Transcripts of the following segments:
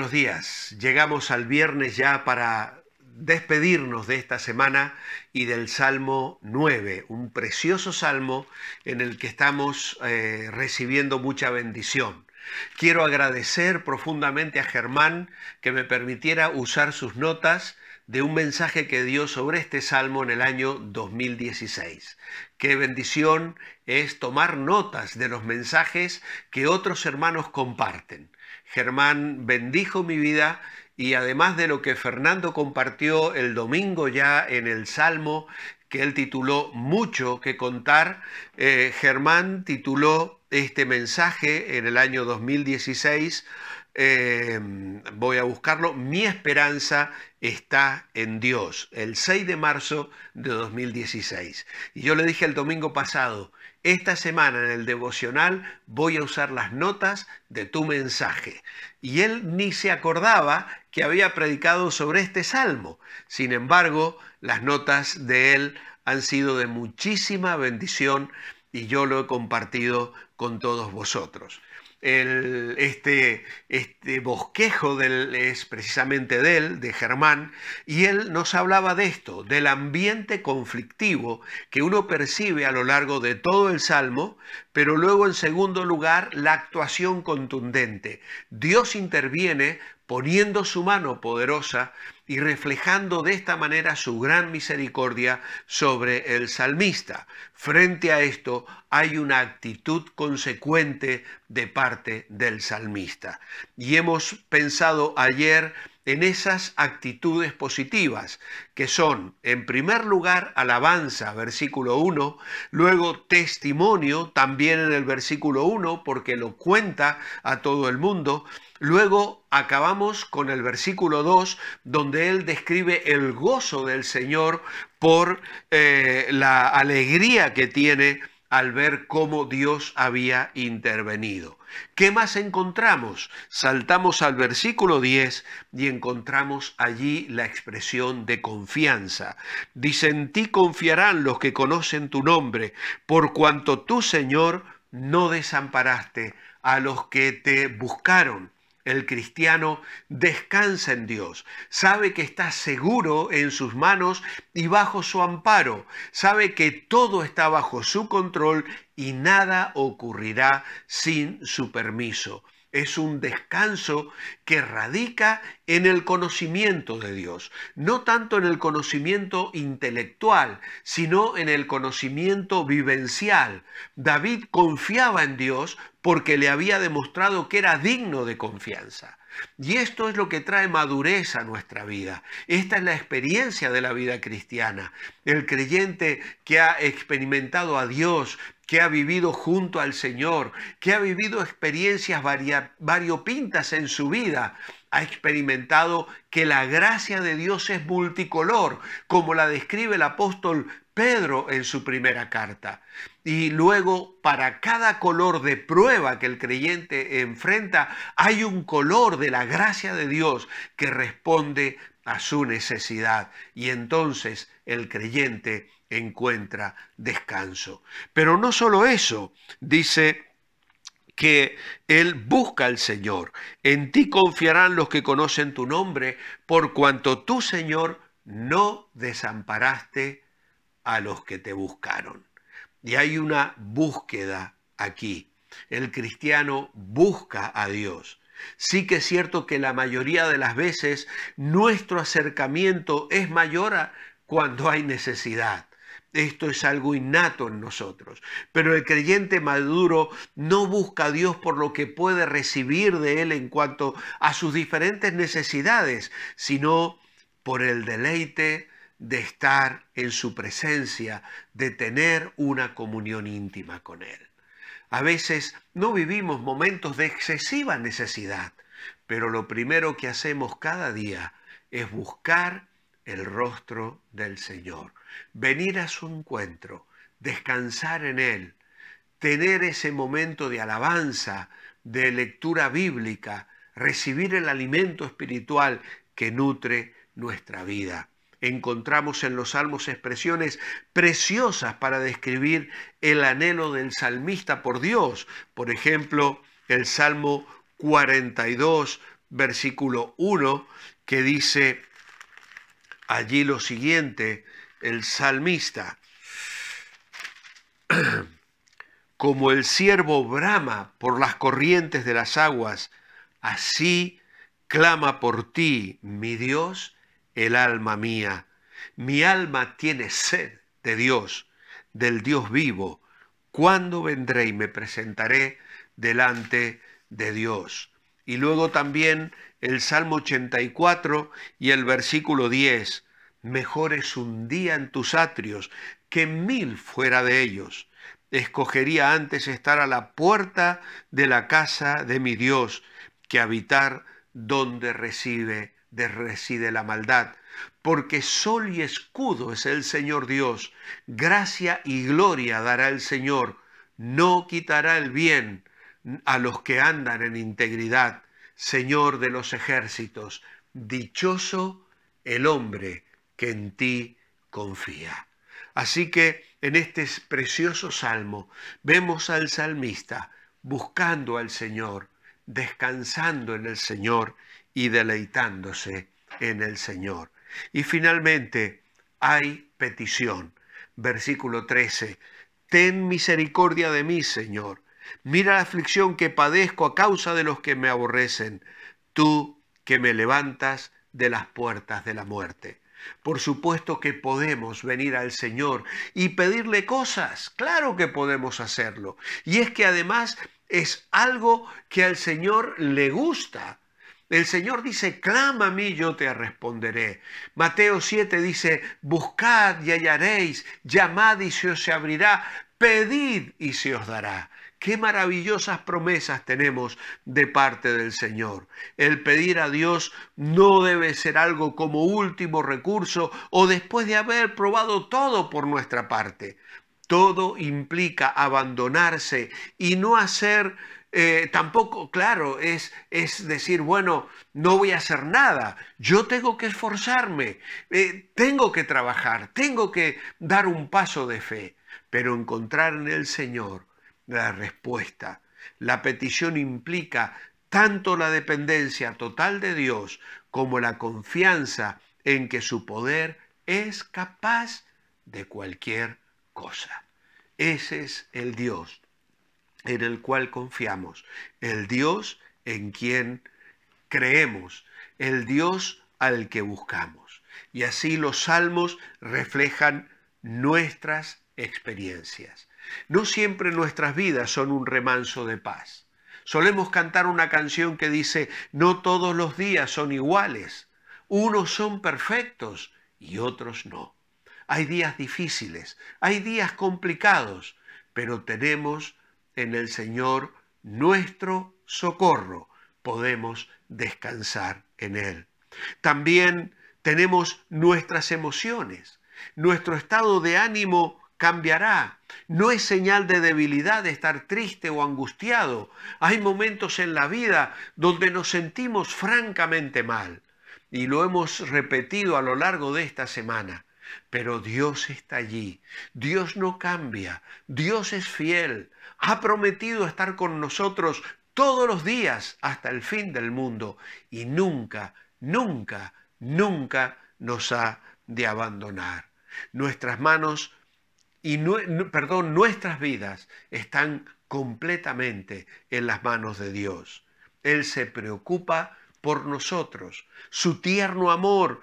Buenos días. Llegamos al viernes ya para despedirnos de esta semana y del Salmo 9, un precioso salmo en el que estamos eh, recibiendo mucha bendición. Quiero agradecer profundamente a Germán que me permitiera usar sus notas de un mensaje que dio sobre este salmo en el año 2016. Qué bendición es tomar notas de los mensajes que otros hermanos comparten. Germán bendijo mi vida y además de lo que Fernando compartió el domingo ya en el Salmo, que él tituló Mucho que contar, eh, Germán tituló este mensaje en el año 2016 Em, voy a buscarlo, Mi esperanza está en Dios, el 6 de marzo de 2016. Y yo le dije el domingo pasado, esta semana en el devocional voy a usar las notas de tu mensaje. Y él ni se acordaba que había predicado sobre este salmo. Sin embargo, las notas de él han sido de muchísima bendición y yo lo he compartido con todos vosotros el, este, este bosquejo del, es precisamente de él, de Germán, y él nos hablaba de esto, del ambiente conflictivo que uno percibe a lo largo de todo el Salmo, pero luego en segundo lugar la actuación contundente. Dios interviene poniendo su mano poderosa y reflejando de esta manera su gran misericordia sobre el salmista. Frente a esto hay una actitud consecuente de parte del salmista. Y hemos pensado ayer en esas actitudes positivas, que son, en primer lugar, alabanza, versículo 1, luego testimonio, también en el versículo 1, porque lo cuenta a todo el mundo, luego acabamos con el versículo 2, donde él describe el gozo del Señor por eh, la alegría que tiene al ver cómo Dios había intervenido. ¿Qué más encontramos? Saltamos al versículo 10 y encontramos allí la expresión de confianza. Dice, en ti confiarán los que conocen tu nombre, por cuanto tú, Señor, no desamparaste a los que te buscaron. El cristiano descansa en Dios, sabe que está seguro en sus manos y bajo su amparo, sabe que todo está bajo su control y nada ocurrirá sin su permiso es un descanso que radica en el conocimiento de Dios, no tanto en el conocimiento intelectual, sino en el conocimiento vivencial. David confiaba en Dios porque le había demostrado que era digno de confianza. Y esto es lo que trae madurez a nuestra vida. Esta es la experiencia de la vida cristiana. El creyente que ha experimentado a Dios, que ha vivido junto al Señor, que ha vivido experiencias variopintas en su vida, ha experimentado que la gracia de Dios es multicolor, como la describe el apóstol Pedro en su primera carta. Y luego, para cada color de prueba que el creyente enfrenta, hay un color de la gracia de Dios que responde a su necesidad. Y entonces el creyente encuentra descanso. Pero no solo eso, dice que Él busca al Señor. En ti confiarán los que conocen tu nombre, por cuanto tú, Señor, no desamparaste a los que te buscaron. Y hay una búsqueda aquí. El cristiano busca a Dios. Sí que es cierto que la mayoría de las veces nuestro acercamiento es mayor cuando hay necesidad. Esto es algo innato en nosotros. Pero el creyente maduro no busca a Dios por lo que puede recibir de Él en cuanto a sus diferentes necesidades, sino por el deleite de estar en su presencia, de tener una comunión íntima con Él. A veces no vivimos momentos de excesiva necesidad, pero lo primero que hacemos cada día es buscar el rostro del Señor, venir a su encuentro, descansar en Él, tener ese momento de alabanza, de lectura bíblica, recibir el alimento espiritual que nutre nuestra vida. Encontramos en los salmos expresiones preciosas para describir el anhelo del salmista por Dios. Por ejemplo, el Salmo 42 versículo 1, que dice allí lo siguiente, el salmista, como el siervo brama por las corrientes de las aguas, así clama por ti, mi Dios, el alma mía. Mi alma tiene sed de Dios, del Dios vivo. ¿Cuándo vendré y me presentaré delante de Dios? Y luego también el Salmo 84 y el versículo 10. Mejor es un día en tus atrios que mil fuera de ellos. Escogería antes estar a la puerta de la casa de mi Dios que habitar donde recibe, de reside la maldad. Porque sol y escudo es el Señor Dios, gracia y gloria dará el Señor, no quitará el bien a los que andan en integridad, Señor de los ejércitos, dichoso el hombre que en ti confía. Así que en este precioso salmo vemos al salmista buscando al Señor, descansando en el Señor y deleitándose en el Señor. Y finalmente hay petición. Versículo 13. Ten misericordia de mí, Señor. Mira la aflicción que padezco a causa de los que me aborrecen. Tú que me levantas de las puertas de la muerte. Por supuesto que podemos venir al Señor y pedirle cosas. Claro que podemos hacerlo. Y es que además es algo que al Señor le gusta. El Señor dice, clama a mí, yo te responderé. Mateo 7 dice, buscad y hallaréis, llamad y se os abrirá, pedid y se os dará. Qué maravillosas promesas tenemos de parte del Señor. El pedir a Dios no debe ser algo como último recurso o después de haber probado todo por nuestra parte. Todo implica abandonarse y no hacer eh, tampoco, claro, es, es, decir, bueno, no voy a hacer nada, yo tengo que esforzarme, eh, tengo que trabajar, tengo que dar un paso de fe, pero encontrar en el Señor la respuesta. La petición implica tanto la dependencia total de Dios como la confianza en que su poder es capaz de cualquier cosa. Ese es el Dios en el cual confiamos, el Dios en quien creemos, el Dios al que buscamos. Y así los salmos reflejan nuestras experiencias. No siempre nuestras vidas son un remanso de paz. Solemos cantar una canción que dice, no todos los días son iguales, unos son perfectos y otros no. Hay días difíciles, hay días complicados, pero tenemos en el Señor nuestro socorro, podemos descansar en Él. También tenemos nuestras emociones. Nuestro estado de ánimo cambiará. No es señal de debilidad estar triste o angustiado. Hay momentos en la vida donde nos sentimos francamente mal. Y lo hemos repetido a lo largo de esta semana. Pero Dios está allí. Dios no cambia. Dios es fiel ha prometido estar con nosotros todos los días hasta el fin del mundo y nunca, nunca, nunca nos ha de abandonar. Nuestras manos y perdón, nuestras vidas están completamente en las manos de Dios. Él se preocupa por nosotros. Su tierno amor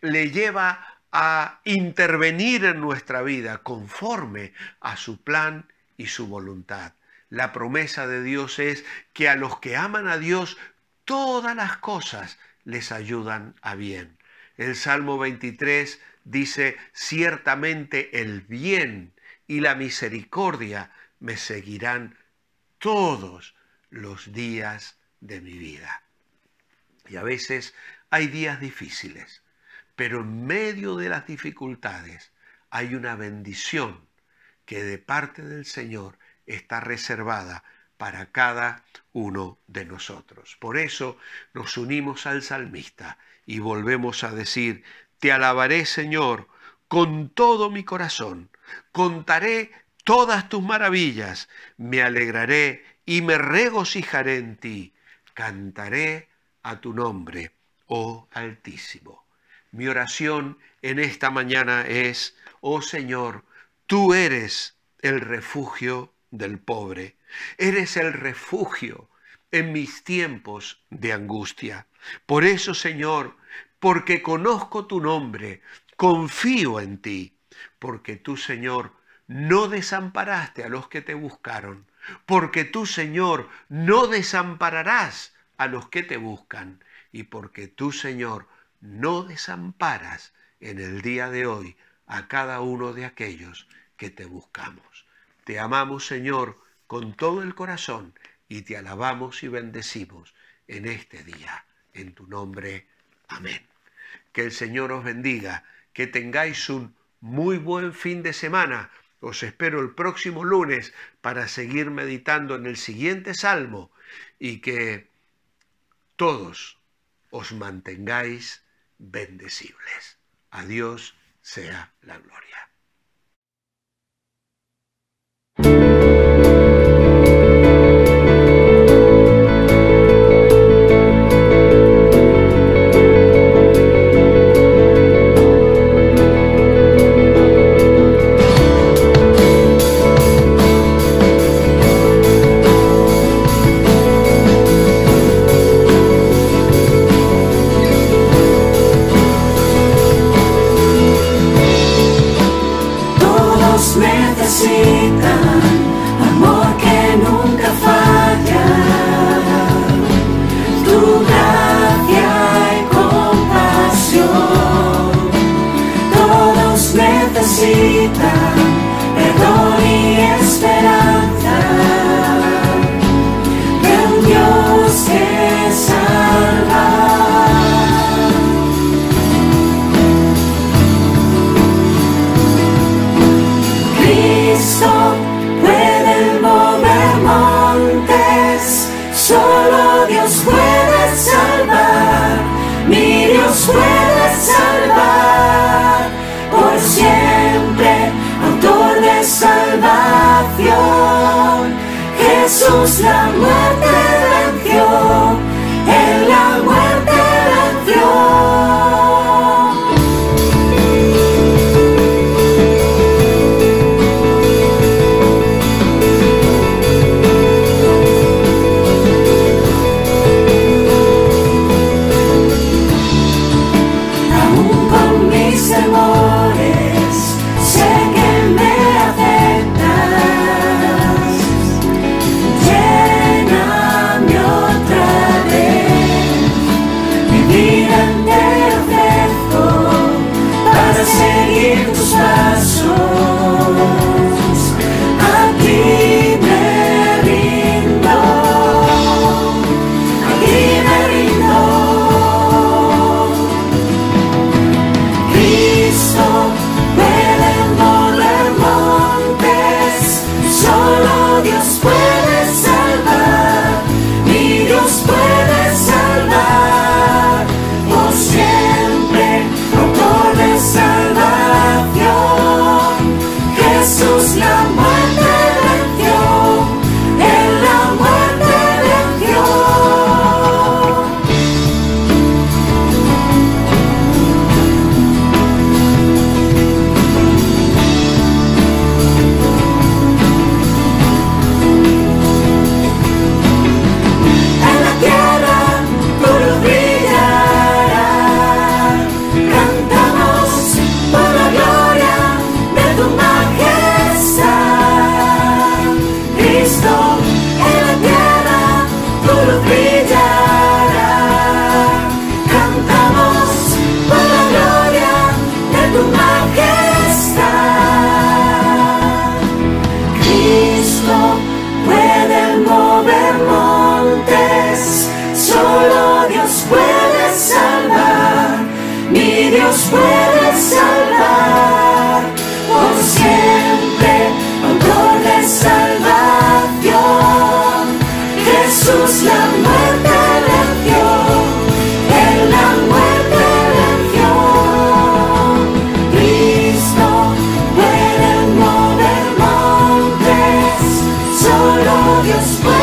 le lleva a intervenir en nuestra vida conforme a su plan y su voluntad. La promesa de Dios es que a los que aman a Dios, todas las cosas les ayudan a bien. El Salmo 23 dice, ciertamente el bien y la misericordia me seguirán todos los días de mi vida. Y a veces hay días difíciles, pero en medio de las dificultades hay una bendición que de parte del Señor está reservada para cada uno de nosotros. Por eso nos unimos al salmista y volvemos a decir, te alabaré Señor con todo mi corazón, contaré todas tus maravillas, me alegraré y me regocijaré en ti, cantaré a tu nombre, oh Altísimo. Mi oración en esta mañana es, oh Señor, tú eres el refugio del pobre, eres el refugio en mis tiempos de angustia. Por eso, Señor, porque conozco tu nombre, confío en ti, porque tú, Señor, no desamparaste a los que te buscaron, porque tú, Señor, no desampararás a los que te buscan, y porque tú, Señor, no desamparas en el día de hoy a cada uno de aquellos que te buscamos. Te amamos, Señor, con todo el corazón y te alabamos y bendecimos en este día. En tu nombre. Amén. Que el Señor os bendiga, que tengáis un muy buen fin de semana. Os espero el próximo lunes para seguir meditando en el siguiente salmo y que todos os mantengáis bendecibles. A Dios sea la gloria. te cita perdão e esperança. La muerte. your sweat.